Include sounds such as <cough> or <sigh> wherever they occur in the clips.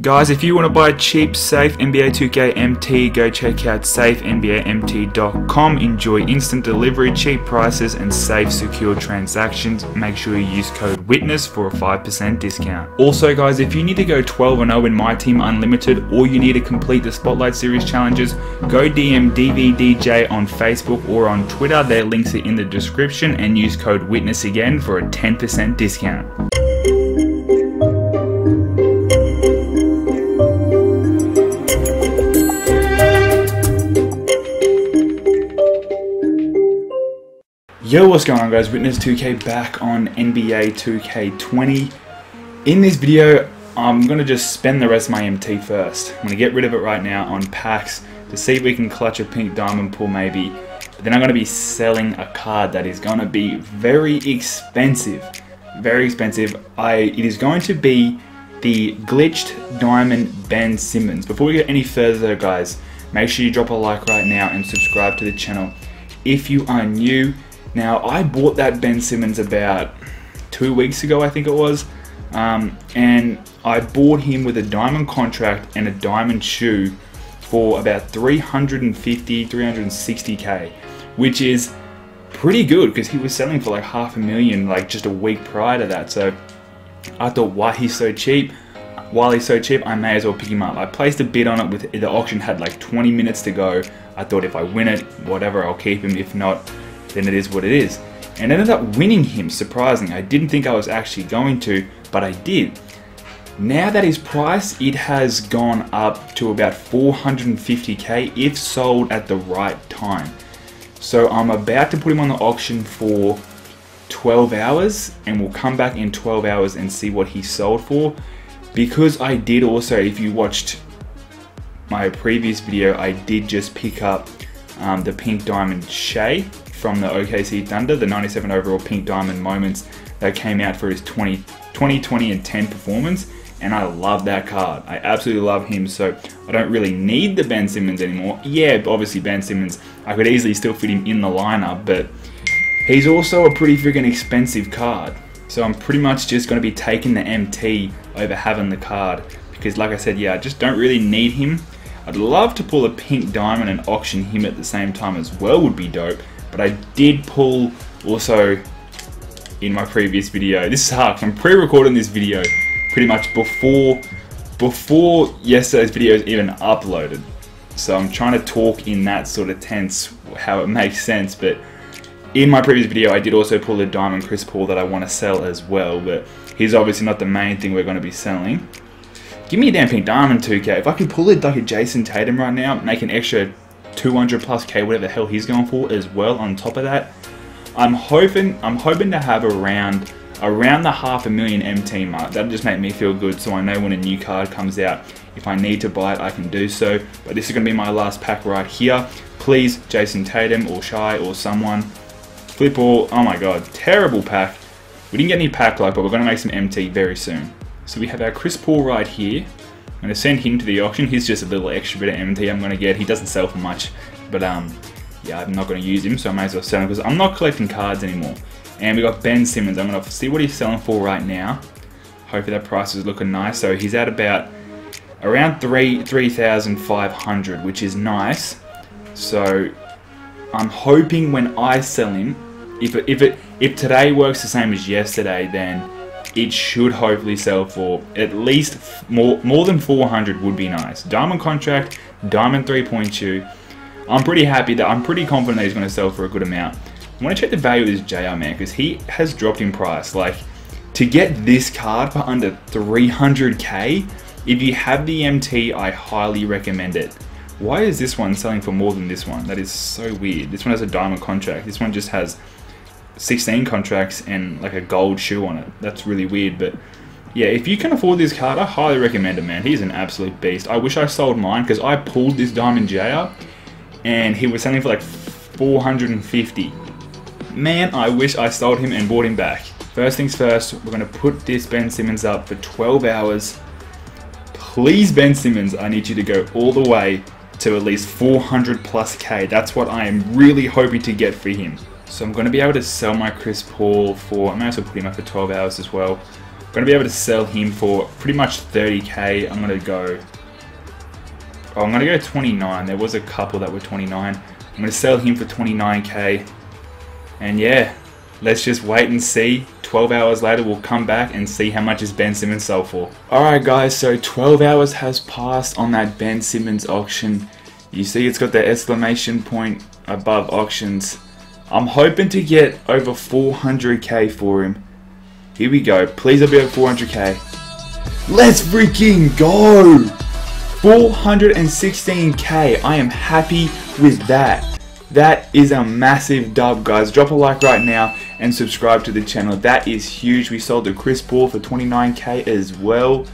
Guys, if you want to buy cheap, safe NBA 2K MT, go check out safenbamt.com. Enjoy instant delivery, cheap prices, and safe, secure transactions. Make sure you use code WITNESS for a 5% discount. Also, guys, if you need to go 12 0 in My Team Unlimited or you need to complete the Spotlight Series challenges, go DM DVDJ on Facebook or on Twitter. Their links are in the description and use code WITNESS again for a 10% discount. Yo, what's going on guys? Witness 2K back on NBA 2K20. In this video, I'm going to just spend the rest of my MT first. I'm going to get rid of it right now on packs to see if we can clutch a pink diamond pool maybe. But then I'm going to be selling a card that is going to be very expensive. Very expensive. I It is going to be the glitched diamond Ben Simmons. Before we get any further though guys, make sure you drop a like right now and subscribe to the channel if you are new now, I bought that Ben Simmons about two weeks ago, I think it was, um, and I bought him with a diamond contract and a diamond shoe for about 350, 360k, which is pretty good because he was selling for like half a million like just a week prior to that. So I thought, why he's so cheap? While he's so cheap, I may as well pick him up. I placed a bid on it with the auction had like 20 minutes to go. I thought if I win it, whatever, I'll keep him. If not, then it is what it is. And ended up winning him, surprisingly. I didn't think I was actually going to, but I did. Now that his price, it has gone up to about 450k if sold at the right time. So I'm about to put him on the auction for 12 hours and we'll come back in 12 hours and see what he sold for. Because I did also, if you watched my previous video, I did just pick up um, the Pink Diamond Shai from the OKC Thunder, the 97 overall Pink Diamond moments that came out for his 20, 2020 and 10 performance. And I love that card. I absolutely love him. So I don't really need the Ben Simmons anymore. Yeah, obviously Ben Simmons, I could easily still fit him in the lineup, but he's also a pretty freaking expensive card. So I'm pretty much just going to be taking the MT over having the card. Because like I said, yeah, I just don't really need him. I'd love to pull a pink diamond and auction him at the same time as well would be dope. But I did pull also in my previous video. This is hard. I'm pre-recording this video pretty much before before yesterday's video is even uploaded. So I'm trying to talk in that sort of tense, how it <laughs> makes sense. But in my previous video, I did also pull a Diamond Chris Paul that I want to sell as well. But he's obviously not the main thing we're going to be selling. Give me a damn pink diamond 2k. If I could pull it like a Jayson Tatum right now, make an extra 200 plus K, whatever the hell he's going for as well on top of that. I'm hoping I'm hoping to have around around the half a million MT mark. That'll just make me feel good so I know when a new card comes out, if I need to buy it, I can do so. But this is going to be my last pack right here. Please, Jayson Tatum or Shai or someone, flip all. Oh my god, terrible pack. We didn't get any pack luck, but we're going to make some MT very soon. So we have our Chris Paul right here. I'm going to send him to the auction. He's just a little extra bit of MT I'm going to get. He doesn't sell for much, but um, yeah, I'm not going to use him, so I may as well sell him because I'm not collecting cards anymore. And we got Ben Simmons. I'm going to see what he's selling for right now. Hopefully that price is looking nice. So he's at about around three 3,500, which is nice. So I'm hoping when I sell him, if it, if it if today works the same as yesterday, then it should hopefully sell for at least more more than 400 would be nice. Diamond contract, diamond three-point. I'm pretty happy that I'm pretty confident that he's going to sell for a good amount. I want to check the value of this JR man because he has dropped in price. Like to get this card for under 300k, if you have the MT, I highly recommend it. Why is this one selling for more than this one? That is so weird. This one has a diamond contract. This one just has 16 contracts and like a gold shoe on it. That's really weird, but yeah, if you can afford this card, I highly recommend it, man. He's an absolute beast. I wish I sold mine because I pulled this Diamond J JR and he was selling for like 450. Man, I wish I sold him and bought him back. First things first, we're going to put this Ben Simmons up for 12 hours. Please, Ben Simmons, I need you to go all the way to at least 400 plus K. That's what I am really hoping to get for him. So I'm going to be able to sell my Chris Paul for, I may as well put him up for 12 hours as well. I'm going to be able to sell him for pretty much 30k. I'm going to go... Oh, I'm going to go 29. There was a couple that were 29. I'm going to sell him for 29k. And yeah, let's just wait and see. 12 hours later, we'll come back and see how much is Ben Simmons sold for. Alright guys, so 12 hours has passed on that Ben Simmons auction. You see it's got the exclamation point above auctions. I'm hoping to get over 400k for him. Here we go. Please I'll be over 400k. Let's freaking go! 416k. I am happy with that. That is a massive dub, guys. Drop a like right now and subscribe to the channel. That is huge. We sold the Chris Paul for 29k as well.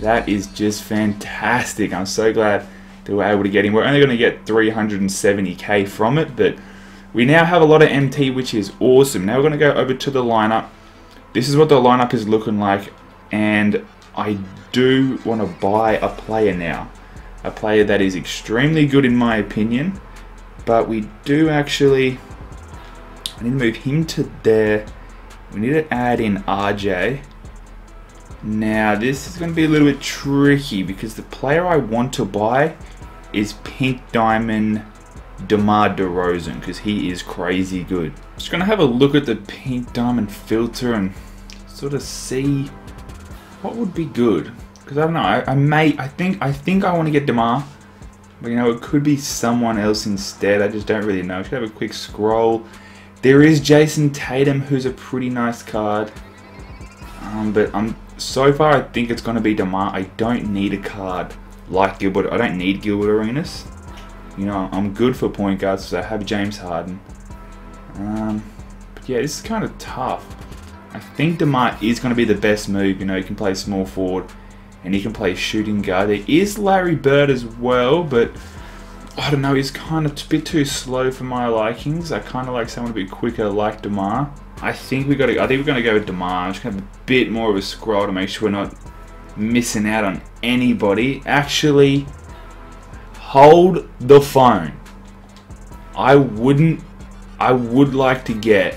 That is just fantastic. I'm so glad that we're able to get him. We're only going to get 370k from it, but we now have a lot of MT, which is awesome. Now we're going to go over to the lineup. This is what the lineup is looking like and I do want to buy a player now. A player that is extremely good in my opinion. But we do actually... I need to move him to there. We need to add in RJ. Now this is going to be a little bit tricky because the player I want to buy is Pink Diamond DeMar DeRozan because he is crazy good. Just going to have a look at the Pink Diamond filter and sort of see what would be good. Because I don't know, I, I, may, I think, I think I want to get Demar. But you know, it could be someone else instead. I just don't really know. I should have a quick scroll. There is Jayson Tatum, who's a pretty nice card. Um, but I'm so far, I think it's going to be Demar. I don't need a card like Gilbert. I don't need Gilbert Arenas. You know, I'm good for point guards, so I have James Harden. Um, but yeah, this is kind of tough. I think DeMar is going to be the best move. You know, he can play small forward and he can play shooting guard. There is Larry Bird as well, but I don't know, he's kind of a bit too slow for my likings. I kind of like someone a bit quicker like DeMar. I think we got to. I think we're going to go with DeMar. I'm just going to have a bit more of a scroll to make sure we're not missing out on anybody. Actually, hold the phone. I wouldn't. I would like to get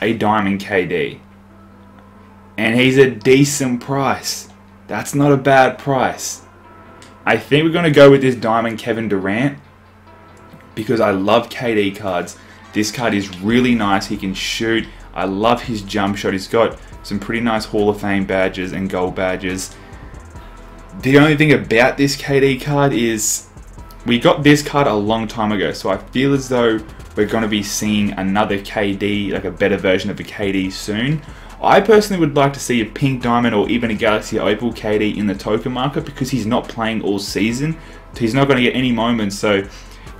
a Diamond KD and he's a decent price. That's not a bad price. I think we're going to go with this Diamond Kevin Durant because I love KD cards. This card is really nice. He can shoot. I love his jump shot. He's got some pretty nice Hall of Fame badges and gold badges. The only thing about this KD card is we got this card a long time ago, so I feel as though we're going to be seeing another KD, like a better version of a KD soon. I personally would like to see a pink diamond or even a galaxy opal KD in the token market because he's not playing all season. He's not going to get any moments, so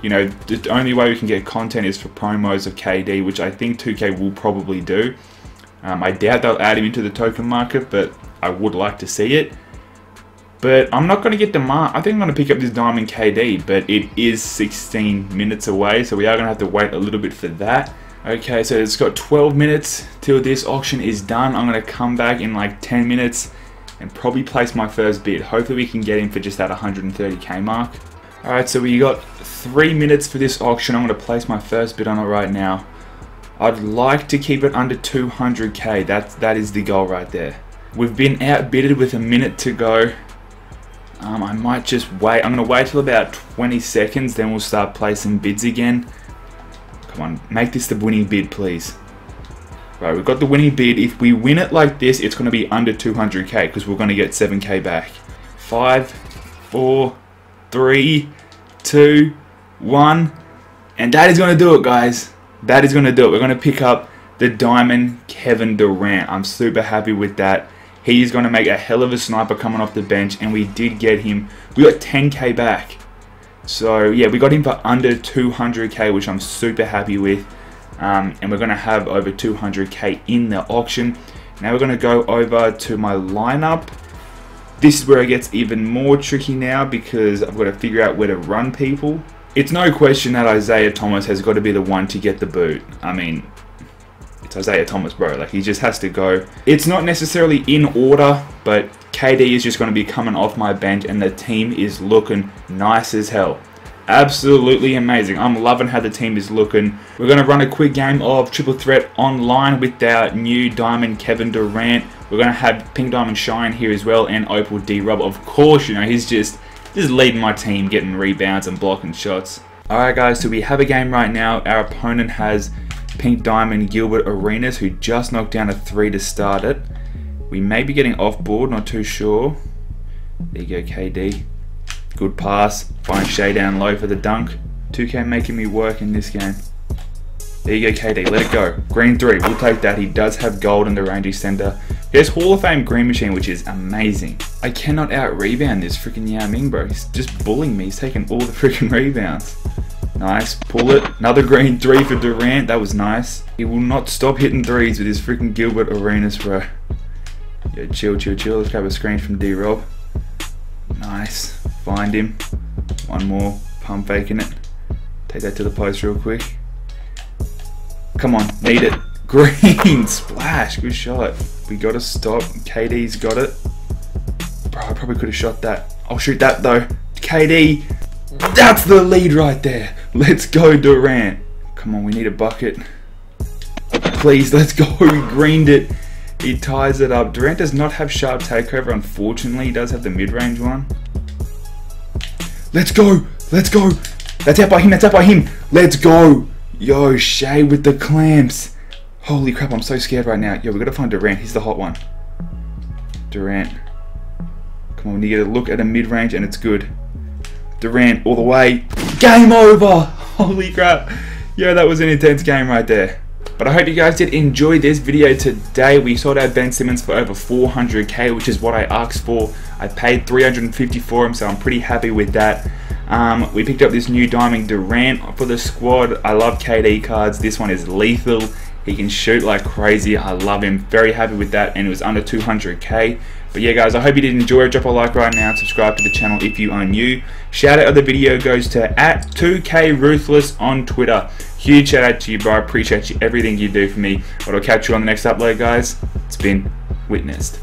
you know the only way we can get content is for promos of KD, which I think 2K will probably do. Um, I doubt they'll add him into the token market, but I would like to see it. But I'm not going to get DeMar. I think I'm going to pick up this Diamond KD, but it is 16 minutes away, so we are going to have to wait a little bit for that. Okay, so it's got 12 minutes till this auction is done. I'm going to come back in like 10 minutes and probably place my first bid. Hopefully we can get in for just that 130k mark. Alright, so we got 3 minutes for this auction. I'm going to place my first bid on it right now. I'd like to keep it under 200k. That, that is the goal right there. We've been outbidded with a minute to go. Um, I might just wait. I'm going to wait till about 20 seconds, then we'll start placing bids again. Come on, make this the winning bid, please. Right, we've got the winning bid. If we win it like this, it's going to be under 200k because we're going to get 7k back. Five, four, three, two, one, and that is going to do it, guys. That is going to do it. We're going to pick up the Diamond Kevin Durant. I'm super happy with that. He's going to make a hell of a sniper coming off the bench, and we did get him. We got 10k back. So yeah, we got him for under 200k, which I'm super happy with. Um, and we're going to have over 200k in the auction. Now we're going to go over to my lineup. This is where it gets even more tricky now because I've got to figure out where to run people. It's no question that Isaiah Thomas has got to be the one to get the boot. I mean, it's Isaiah Thomas, bro. Like, he just has to go. It's not necessarily in order, but KD is just going to be coming off my bench and the team is looking nice as hell. Absolutely amazing. I'm loving how the team is looking. We're going to run a quick game of Triple Threat online with our new Diamond Kevin Durant. We're going to have Pink Diamond Shai here as well and Opal D-Rob. Of course, you know, he's just, just leading my team, getting rebounds and blocking shots. Alright guys, so we have a game right now. Our opponent has Pink Diamond Gilbert Arenas who just knocked down a 3 to start it. We may be getting off board, not too sure. There you go, KD. Good pass. Find Shai down low for the dunk. 2K making me work in this game. There you go, KD. Let it go. Green 3. We'll take that. He does have gold in the extender. He has Hall of Fame Green Machine, which is amazing. I cannot out-rebound this freaking Yao Ming, bro. He's just bullying me. He's taking all the freaking rebounds. Nice. Pull it. Another green 3 for Durant. That was nice. He will not stop hitting threes with his freaking Gilbert Arenas, bro. Yeah, chill, chill, chill. Let's grab a screen from D-Rob. Nice. Find him. One more. Pump faking it. Take that to the post real quick. Come on. Need it. <laughs> Green. Splash. Good shot. We got to stop. KD's got it. Bro, I probably could have shot that. I'll shoot that though. KD. That's the lead right there. Let's go Durant. Come on, we need a bucket. Please, let's go. <laughs> We greened it. He ties it up. Durant does not have sharp takeover, unfortunately. He does have the mid-range one. Let's go. Let's go. That's out by him. That's out by him. Let's go. Yo, Shai with the clamps. Holy crap, I'm so scared right now. Yo, we gotta find Durant. He's the hot one. Durant. Come on, you get a look at a mid-range and it's good. Durant all the way. Game over. <laughs> Holy crap. Yo, that was an intense game right there. But I hope you guys did enjoy this video today. We sold out Ben Simmons for over 400k, which is what I asked for. I paid 350 for him, so I'm pretty happy with that. Um, we picked up this new Diamond Durant for the squad. I love KD cards. This one is lethal. He can shoot like crazy. I love him. Very happy with that, and it was under 200k. But yeah, guys, I hope you did enjoy. Drop a like right now. Subscribe to the channel if you are new. Shout out of the video goes to at 2K Ruthless on Twitter. Huge shout out to you, bro. I appreciate you everything you do for me. But I'll catch you on the next upload, guys. It's been witnessed.